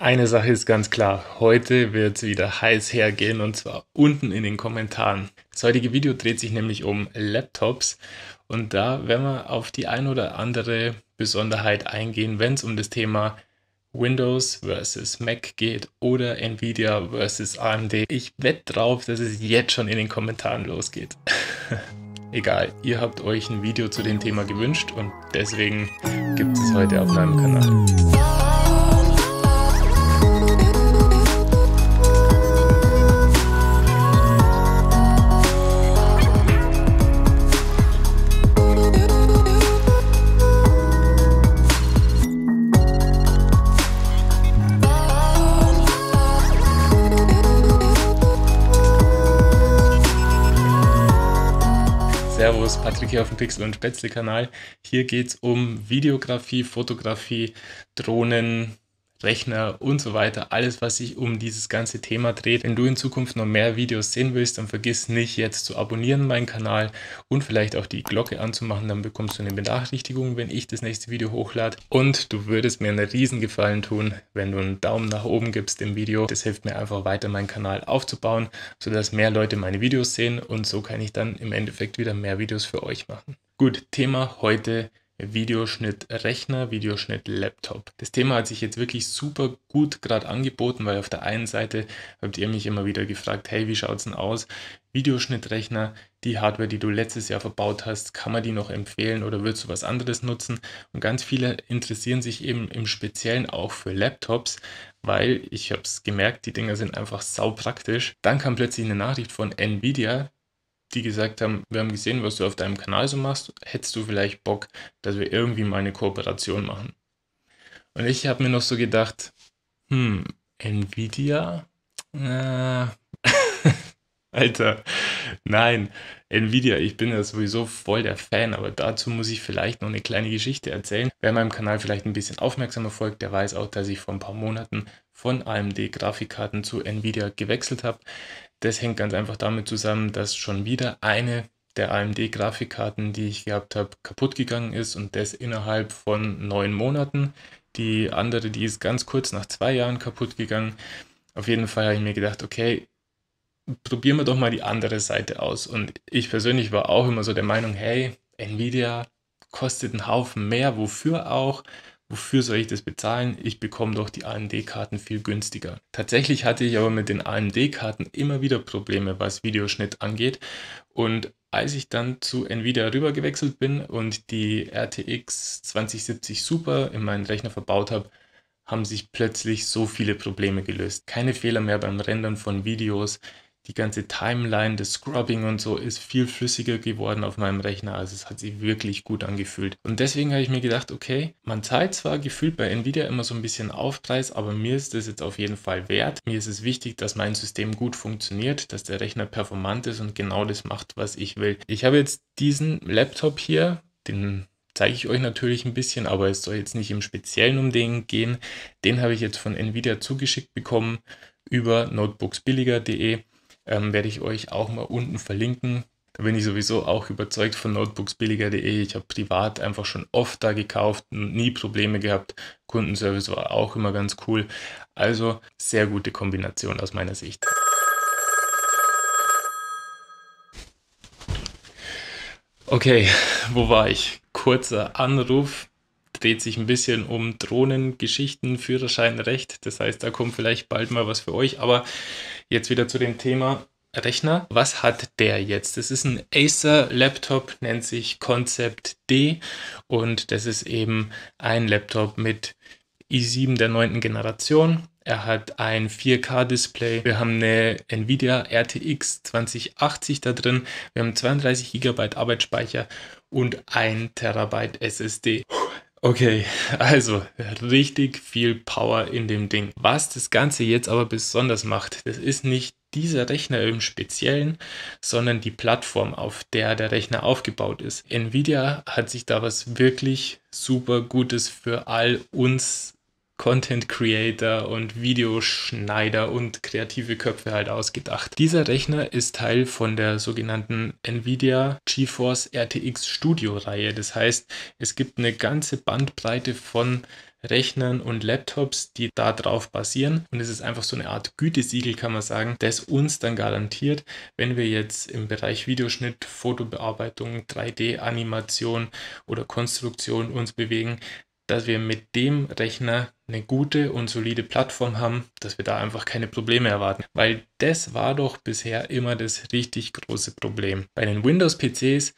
Eine Sache ist ganz klar, heute wird es wieder heiß hergehen und zwar unten in den Kommentaren. Das heutige Video dreht sich nämlich um Laptops und da werden wir auf die ein oder andere Besonderheit eingehen, wenn es um das Thema Windows versus Mac geht oder Nvidia versus AMD. Ich wette drauf, dass es jetzt schon in den Kommentaren losgeht. Egal, ihr habt euch ein Video zu dem Thema gewünscht und deswegen gibt es heute auf meinem Kanal. Servus, Patrick hier auf dem Pixel und Spätzle Kanal. Hier geht es um Videografie, Fotografie, Drohnen, Rechner und so weiter. Alles, was sich um dieses ganze Thema dreht. Wenn du in Zukunft noch mehr Videos sehen willst, dann vergiss nicht jetzt zu abonnieren meinen Kanal und vielleicht auch die Glocke anzumachen. Dann bekommst du eine Benachrichtigung, wenn ich das nächste Video hochlade. Und du würdest mir einen riesen Gefallen tun, wenn du einen Daumen nach oben gibst im Video. Das hilft mir einfach weiter, meinen Kanal aufzubauen, sodass mehr Leute meine Videos sehen und so kann ich dann im Endeffekt wieder mehr Videos für euch machen. Gut, Thema heute Videoschnitt-Rechner, Videoschnitt-Laptop. Das Thema hat sich jetzt wirklich super gut gerade angeboten, weil auf der einen Seite habt ihr mich immer wieder gefragt, hey, wie schaut's denn aus? Videoschnittrechner, die Hardware, die du letztes Jahr verbaut hast, kann man die noch empfehlen oder willst du was anderes nutzen? Und ganz viele interessieren sich eben im Speziellen auch für Laptops, weil ich habe es gemerkt, die Dinger sind einfach sau praktisch. Dann kam plötzlich eine Nachricht von Nvidia, die gesagt haben, wir haben gesehen, was du auf deinem Kanal so machst, hättest du vielleicht Bock, dass wir irgendwie mal eine Kooperation machen. Und ich habe mir noch so gedacht, hm, Nvidia? Äh, Alter, nein, Nvidia, ich bin ja sowieso voll der Fan, aber dazu muss ich vielleicht noch eine kleine Geschichte erzählen. Wer meinem Kanal vielleicht ein bisschen aufmerksamer folgt, der weiß auch, dass ich vor ein paar Monaten von AMD Grafikkarten zu Nvidia gewechselt habe. Das hängt ganz einfach damit zusammen, dass schon wieder eine der AMD-Grafikkarten, die ich gehabt habe, kaputt gegangen ist und das innerhalb von neun Monaten. Die andere, die ist ganz kurz nach zwei Jahren kaputt gegangen. Auf jeden Fall habe ich mir gedacht, okay, probieren wir doch mal die andere Seite aus. Und ich persönlich war auch immer so der Meinung, hey, Nvidia kostet einen Haufen mehr, wofür auch? Wofür soll ich das bezahlen? Ich bekomme doch die AMD-Karten viel günstiger. Tatsächlich hatte ich aber mit den AMD-Karten immer wieder Probleme, was Videoschnitt angeht. Und als ich dann zu Nvidia rüber gewechselt bin und die RTX 2070 Super in meinen Rechner verbaut habe, haben sich plötzlich so viele Probleme gelöst. Keine Fehler mehr beim Rendern von Videos, die ganze Timeline, das Scrubbing und so ist viel flüssiger geworden auf meinem Rechner. Also es hat sich wirklich gut angefühlt. Und deswegen habe ich mir gedacht, okay, man zahlt zwar gefühlt bei Nvidia immer so ein bisschen Aufpreis, aber mir ist das jetzt auf jeden Fall wert. Mir ist es wichtig, dass mein System gut funktioniert, dass der Rechner performant ist und genau das macht, was ich will. Ich habe jetzt diesen Laptop hier, den zeige ich euch natürlich ein bisschen, aber es soll jetzt nicht im Speziellen um den gehen. Den habe ich jetzt von Nvidia zugeschickt bekommen über notebooksbilliger.de ähm, werde ich euch auch mal unten verlinken. Da bin ich sowieso auch überzeugt von notebooksbilliger.de. Ich habe privat einfach schon oft da gekauft, nie Probleme gehabt. Kundenservice war auch immer ganz cool. Also sehr gute Kombination aus meiner Sicht. Okay, wo war ich? Kurzer Anruf dreht sich ein bisschen um Drohnengeschichten, Führerscheinrecht. Das heißt, da kommt vielleicht bald mal was für euch. Aber jetzt wieder zu dem Thema Rechner. Was hat der jetzt? Das ist ein Acer Laptop, nennt sich Concept D und das ist eben ein Laptop mit i7 der neunten Generation. Er hat ein 4K-Display. Wir haben eine Nvidia RTX 2080 da drin. Wir haben 32 GB Arbeitsspeicher und 1 TB SSD. Okay, also richtig viel Power in dem Ding. Was das Ganze jetzt aber besonders macht, das ist nicht dieser Rechner im Speziellen, sondern die Plattform, auf der der Rechner aufgebaut ist. Nvidia hat sich da was wirklich super Gutes für all uns Content Creator und Videoschneider und kreative Köpfe halt ausgedacht. Dieser Rechner ist Teil von der sogenannten Nvidia GeForce RTX Studio Reihe. Das heißt, es gibt eine ganze Bandbreite von Rechnern und Laptops, die da drauf basieren. Und es ist einfach so eine Art Gütesiegel, kann man sagen, das uns dann garantiert, wenn wir jetzt im Bereich Videoschnitt, Fotobearbeitung, 3D-Animation oder Konstruktion uns bewegen, dass wir mit dem Rechner eine gute und solide Plattform haben, dass wir da einfach keine Probleme erwarten. Weil das war doch bisher immer das richtig große Problem. Bei den Windows-PCs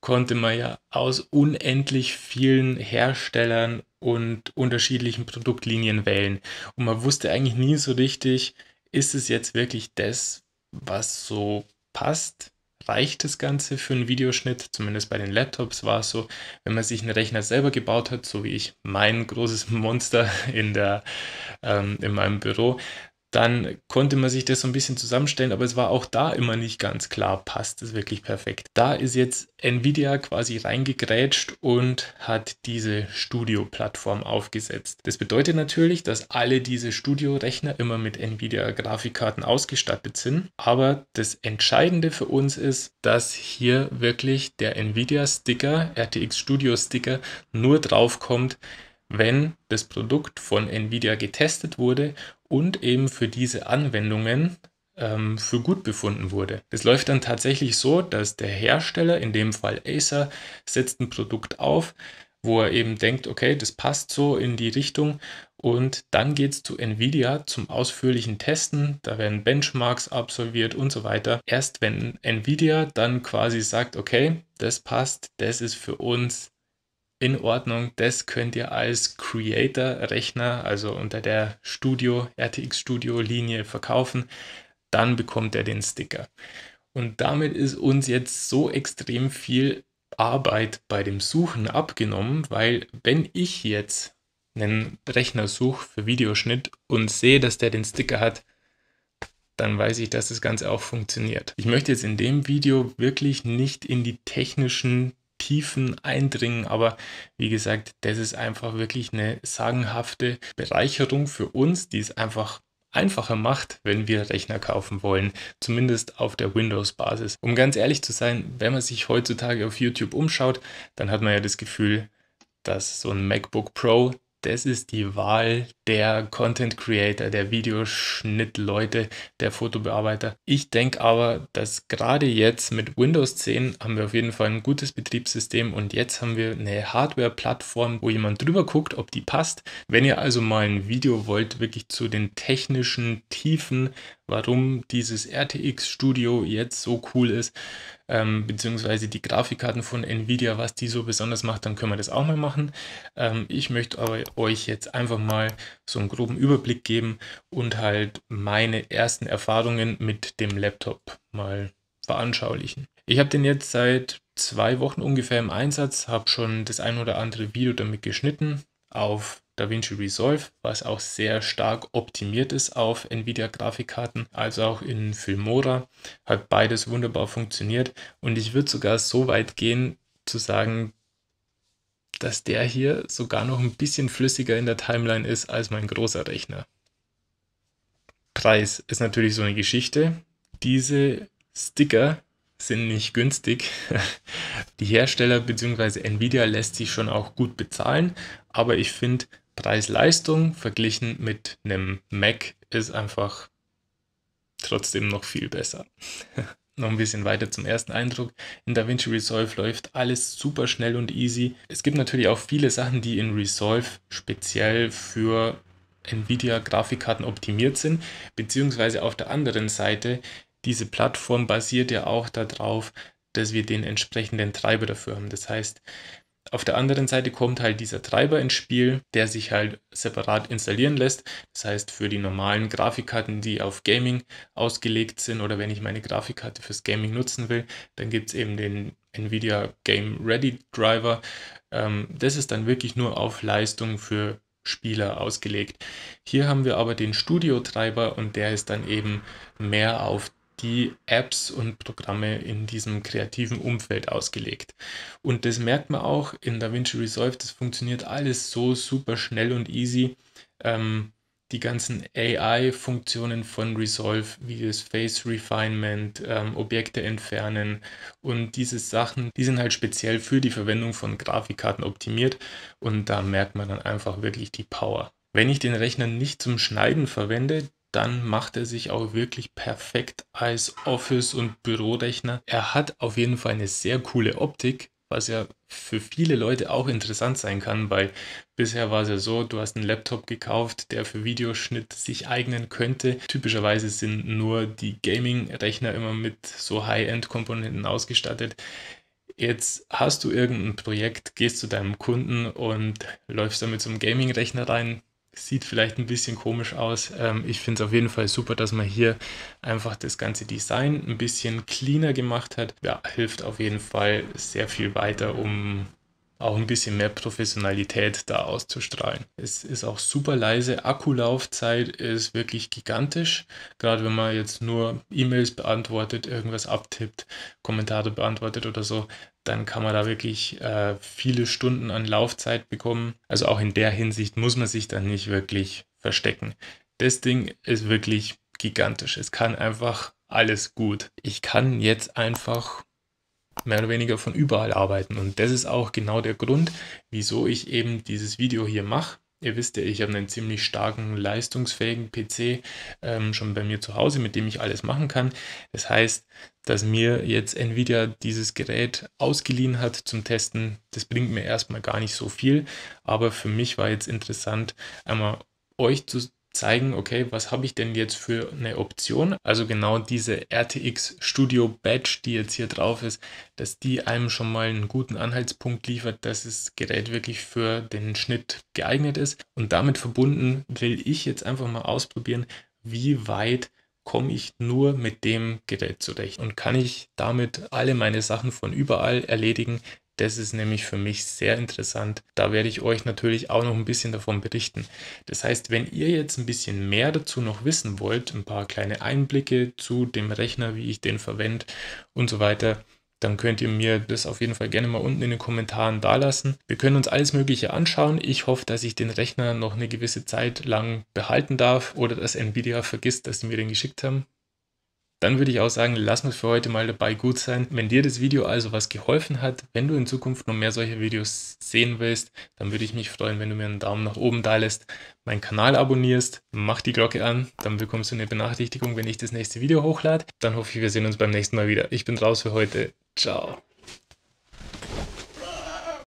konnte man ja aus unendlich vielen Herstellern und unterschiedlichen Produktlinien wählen. Und man wusste eigentlich nie so richtig, ist es jetzt wirklich das, was so passt? Reicht das Ganze für einen Videoschnitt? Zumindest bei den Laptops war es so, wenn man sich einen Rechner selber gebaut hat, so wie ich mein großes Monster in, der, ähm, in meinem Büro, dann konnte man sich das so ein bisschen zusammenstellen, aber es war auch da immer nicht ganz klar, passt es wirklich perfekt. Da ist jetzt Nvidia quasi reingegrätscht und hat diese Studio-Plattform aufgesetzt. Das bedeutet natürlich, dass alle diese Studio-Rechner immer mit Nvidia-Grafikkarten ausgestattet sind, aber das Entscheidende für uns ist, dass hier wirklich der Nvidia-Sticker, RTX Studio-Sticker, nur draufkommt, wenn das Produkt von Nvidia getestet wurde und eben für diese Anwendungen ähm, für gut befunden wurde. Es läuft dann tatsächlich so, dass der Hersteller, in dem Fall Acer, setzt ein Produkt auf, wo er eben denkt, okay, das passt so in die Richtung und dann geht es zu Nvidia zum ausführlichen Testen. Da werden Benchmarks absolviert und so weiter. Erst wenn Nvidia dann quasi sagt, okay, das passt, das ist für uns in Ordnung. Das könnt ihr als Creator-Rechner, also unter der Studio, RTX Studio-Linie verkaufen. Dann bekommt er den Sticker. Und damit ist uns jetzt so extrem viel Arbeit bei dem Suchen abgenommen, weil wenn ich jetzt einen Rechner suche für Videoschnitt und sehe, dass der den Sticker hat, dann weiß ich, dass das Ganze auch funktioniert. Ich möchte jetzt in dem Video wirklich nicht in die technischen Tiefen eindringen. Aber wie gesagt, das ist einfach wirklich eine sagenhafte Bereicherung für uns, die es einfach einfacher macht, wenn wir Rechner kaufen wollen, zumindest auf der Windows-Basis. Um ganz ehrlich zu sein, wenn man sich heutzutage auf YouTube umschaut, dann hat man ja das Gefühl, dass so ein MacBook Pro das ist die Wahl der Content Creator, der Videoschnittleute, der Fotobearbeiter. Ich denke aber, dass gerade jetzt mit Windows 10 haben wir auf jeden Fall ein gutes Betriebssystem und jetzt haben wir eine Hardware-Plattform, wo jemand drüber guckt, ob die passt. Wenn ihr also mal ein Video wollt, wirklich zu den technischen Tiefen, warum dieses RTX Studio jetzt so cool ist, ähm, beziehungsweise die Grafikkarten von Nvidia, was die so besonders macht, dann können wir das auch mal machen. Ähm, ich möchte aber euch jetzt einfach mal so einen groben Überblick geben und halt meine ersten Erfahrungen mit dem Laptop mal veranschaulichen. Ich habe den jetzt seit zwei Wochen ungefähr im Einsatz, habe schon das ein oder andere Video damit geschnitten auf DaVinci Resolve, was auch sehr stark optimiert ist auf Nvidia-Grafikkarten, als auch in Filmora. Hat beides wunderbar funktioniert und ich würde sogar so weit gehen zu sagen, dass der hier sogar noch ein bisschen flüssiger in der Timeline ist als mein großer Rechner. Preis ist natürlich so eine Geschichte. Diese Sticker sind nicht günstig. Die Hersteller bzw. Nvidia lässt sich schon auch gut bezahlen, aber ich finde, Preis-Leistung verglichen mit einem Mac ist einfach trotzdem noch viel besser. noch ein bisschen weiter zum ersten Eindruck. In DaVinci Resolve läuft alles super schnell und easy. Es gibt natürlich auch viele Sachen, die in Resolve speziell für Nvidia Grafikkarten optimiert sind, beziehungsweise auf der anderen Seite, diese Plattform basiert ja auch darauf, dass wir den entsprechenden Treiber dafür haben. Das heißt, auf der anderen Seite kommt halt dieser Treiber ins Spiel, der sich halt separat installieren lässt. Das heißt, für die normalen Grafikkarten, die auf Gaming ausgelegt sind oder wenn ich meine Grafikkarte fürs Gaming nutzen will, dann gibt es eben den Nvidia Game Ready Driver. Ähm, das ist dann wirklich nur auf Leistung für Spieler ausgelegt. Hier haben wir aber den Studio-Treiber und der ist dann eben mehr auf die Apps und Programme in diesem kreativen Umfeld ausgelegt. Und das merkt man auch in DaVinci Resolve, das funktioniert alles so super schnell und easy. Ähm, die ganzen AI-Funktionen von Resolve, wie das Face Refinement, ähm, Objekte entfernen und diese Sachen, die sind halt speziell für die Verwendung von Grafikkarten optimiert und da merkt man dann einfach wirklich die Power. Wenn ich den Rechner nicht zum Schneiden verwende, dann macht er sich auch wirklich perfekt als Office- und Bürorechner. Er hat auf jeden Fall eine sehr coole Optik, was ja für viele Leute auch interessant sein kann, weil bisher war es ja so, du hast einen Laptop gekauft, der für Videoschnitt sich eignen könnte. Typischerweise sind nur die Gaming-Rechner immer mit so High-End-Komponenten ausgestattet. Jetzt hast du irgendein Projekt, gehst zu deinem Kunden und läufst damit zum Gaming-Rechner rein, sieht vielleicht ein bisschen komisch aus. Ähm, ich finde es auf jeden Fall super, dass man hier einfach das ganze Design ein bisschen cleaner gemacht hat. Ja, hilft auf jeden Fall sehr viel weiter, um auch ein bisschen mehr Professionalität da auszustrahlen. Es ist auch super leise. Akkulaufzeit ist wirklich gigantisch. Gerade wenn man jetzt nur E-Mails beantwortet, irgendwas abtippt, Kommentare beantwortet oder so, dann kann man da wirklich äh, viele Stunden an Laufzeit bekommen. Also auch in der Hinsicht muss man sich dann nicht wirklich verstecken. Das Ding ist wirklich gigantisch. Es kann einfach alles gut. Ich kann jetzt einfach mehr oder weniger von überall arbeiten. Und das ist auch genau der Grund, wieso ich eben dieses Video hier mache. Ihr wisst ja, ich habe einen ziemlich starken, leistungsfähigen PC ähm, schon bei mir zu Hause, mit dem ich alles machen kann. Das heißt, dass mir jetzt Nvidia dieses Gerät ausgeliehen hat zum Testen, das bringt mir erstmal gar nicht so viel. Aber für mich war jetzt interessant, einmal euch zu zeigen, okay, was habe ich denn jetzt für eine Option? Also genau diese RTX Studio Badge, die jetzt hier drauf ist, dass die einem schon mal einen guten Anhaltspunkt liefert, dass das Gerät wirklich für den Schnitt geeignet ist. Und damit verbunden will ich jetzt einfach mal ausprobieren, wie weit komme ich nur mit dem Gerät zurecht und kann ich damit alle meine Sachen von überall erledigen, das ist nämlich für mich sehr interessant. Da werde ich euch natürlich auch noch ein bisschen davon berichten. Das heißt, wenn ihr jetzt ein bisschen mehr dazu noch wissen wollt, ein paar kleine Einblicke zu dem Rechner, wie ich den verwende und so weiter, dann könnt ihr mir das auf jeden Fall gerne mal unten in den Kommentaren dalassen. Wir können uns alles Mögliche anschauen. Ich hoffe, dass ich den Rechner noch eine gewisse Zeit lang behalten darf oder dass Nvidia vergisst, dass sie mir den geschickt haben. Dann würde ich auch sagen, lass uns für heute mal dabei gut sein. Wenn dir das Video also was geholfen hat, wenn du in Zukunft noch mehr solche Videos sehen willst, dann würde ich mich freuen, wenn du mir einen Daumen nach oben da lässt, meinen Kanal abonnierst, mach die Glocke an, dann bekommst du eine Benachrichtigung, wenn ich das nächste Video hochlade. Dann hoffe ich, wir sehen uns beim nächsten Mal wieder. Ich bin raus für heute. Ciao.